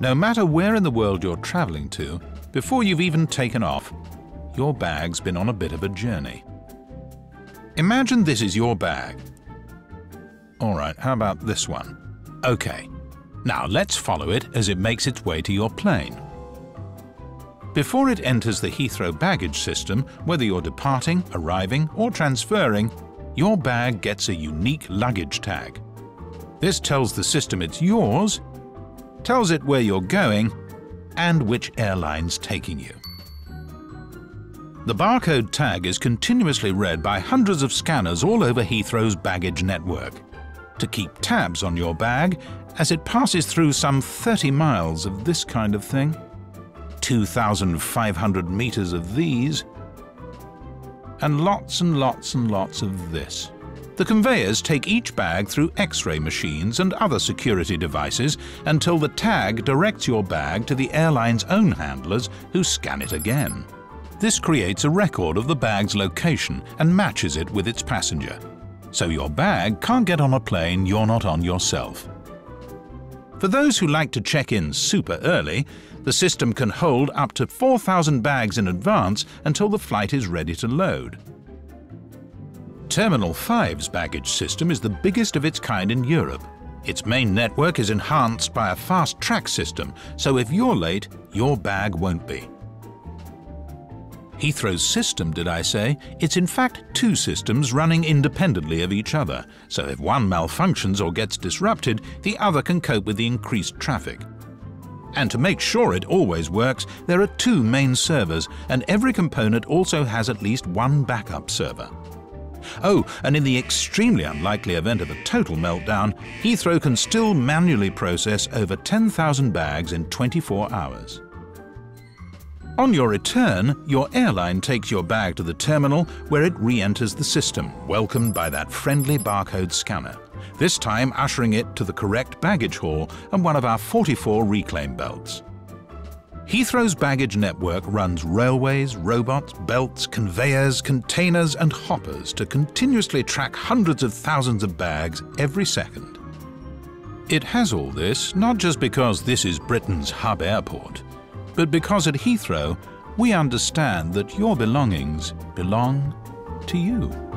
No matter where in the world you're travelling to, before you've even taken off, your bag's been on a bit of a journey. Imagine this is your bag. All right, how about this one? Okay, now let's follow it as it makes its way to your plane. Before it enters the Heathrow baggage system, whether you're departing, arriving or transferring, your bag gets a unique luggage tag. This tells the system it's yours, tells it where you're going and which airline's taking you. The barcode tag is continuously read by hundreds of scanners all over Heathrow's baggage network to keep tabs on your bag as it passes through some 30 miles of this kind of thing, 2,500 meters of these, and lots and lots and lots of this. The conveyors take each bag through X-ray machines and other security devices until the tag directs your bag to the airline's own handlers who scan it again. This creates a record of the bag's location and matches it with its passenger. So your bag can't get on a plane you're not on yourself. For those who like to check in super early, the system can hold up to 4,000 bags in advance until the flight is ready to load. Terminal 5's baggage system is the biggest of its kind in Europe. Its main network is enhanced by a fast track system, so if you're late, your bag won't be. Heathrow's system, did I say? It's in fact two systems running independently of each other, so if one malfunctions or gets disrupted, the other can cope with the increased traffic. And to make sure it always works, there are two main servers, and every component also has at least one backup server. Oh, and in the extremely unlikely event of a total meltdown, Heathrow can still manually process over 10,000 bags in 24 hours. On your return, your airline takes your bag to the terminal where it re-enters the system, welcomed by that friendly barcode scanner, this time ushering it to the correct baggage hall and one of our 44 reclaim belts. Heathrow's baggage network runs railways, robots, belts, conveyors, containers and hoppers to continuously track hundreds of thousands of bags every second. It has all this not just because this is Britain's hub airport, but because at Heathrow we understand that your belongings belong to you.